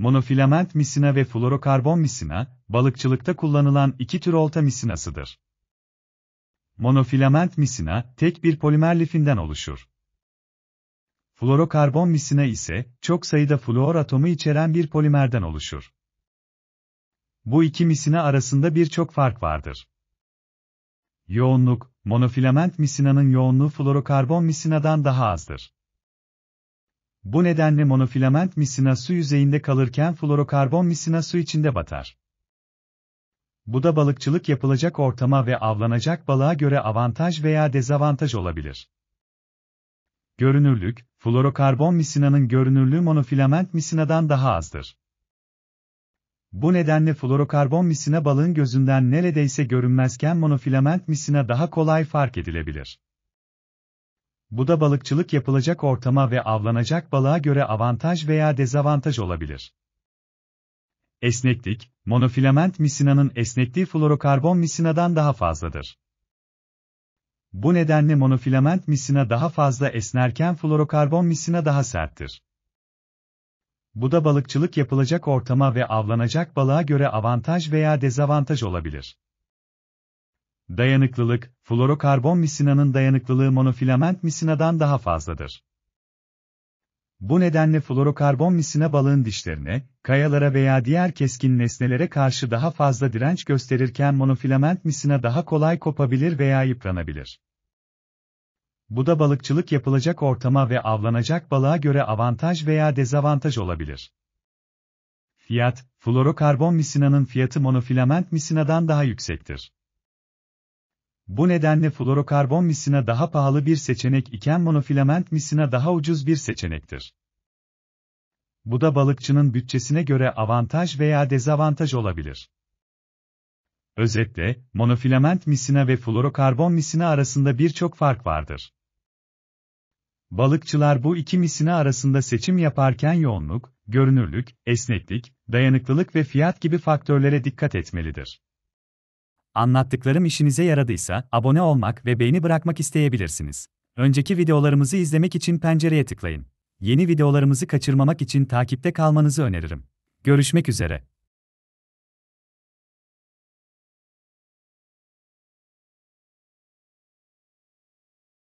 monofilament misina ve fluorokarbon misina, balıkçılıkta kullanılan iki tür olta misinasıdır. Monofilament misina, tek bir polimer lifinden oluşur. Fluorokarbon misina ise, çok sayıda fluor atomu içeren bir polimerden oluşur. Bu iki misina arasında birçok fark vardır. Yoğunluk, monofilament misinanın yoğunluğu fluorokarbon misinadan daha azdır. Bu nedenle monofilament misina su yüzeyinde kalırken fluorokarbon misina su içinde batar. Bu da balıkçılık yapılacak ortama ve avlanacak balığa göre avantaj veya dezavantaj olabilir. Görünürlük, fluorokarbon misinanın görünürlüğü monofilament misinadan daha azdır. Bu nedenle fluorokarbon misina balığın gözünden neredeyse görünmezken monofilament misina daha kolay fark edilebilir. Bu da balıkçılık yapılacak ortama ve avlanacak balığa göre avantaj veya dezavantaj olabilir. Esneklik, monofilament misinanın esnekliği fluorokarbon misinadan daha fazladır. Bu nedenle monofilament misina daha fazla esnerken fluorokarbon misina daha serttir. Bu da balıkçılık yapılacak ortama ve avlanacak balığa göre avantaj veya dezavantaj olabilir. Dayanıklılık, fluorokarbon misinanın dayanıklılığı monofilament misinadan daha fazladır. Bu nedenle fluorokarbon misina balığın dişlerine, kayalara veya diğer keskin nesnelere karşı daha fazla direnç gösterirken monofilament misina daha kolay kopabilir veya yıpranabilir. Bu da balıkçılık yapılacak ortama ve avlanacak balığa göre avantaj veya dezavantaj olabilir. Fiyat, fluorokarbon misinanın fiyatı monofilament misinadan daha yüksektir. Bu nedenle fluorokarbon misina daha pahalı bir seçenek iken monofilament misina daha ucuz bir seçenektir. Bu da balıkçının bütçesine göre avantaj veya dezavantaj olabilir. Özetle, monofilament misina ve fluorokarbon misina arasında birçok fark vardır. Balıkçılar bu iki misina arasında seçim yaparken yoğunluk, görünürlük, esneklik, dayanıklılık ve fiyat gibi faktörlere dikkat etmelidir. Anlattıklarım işinize yaradıysa abone olmak ve beğeni bırakmak isteyebilirsiniz. Önceki videolarımızı izlemek için pencereye tıklayın. Yeni videolarımızı kaçırmamak için takipte kalmanızı öneririm. Görüşmek üzere.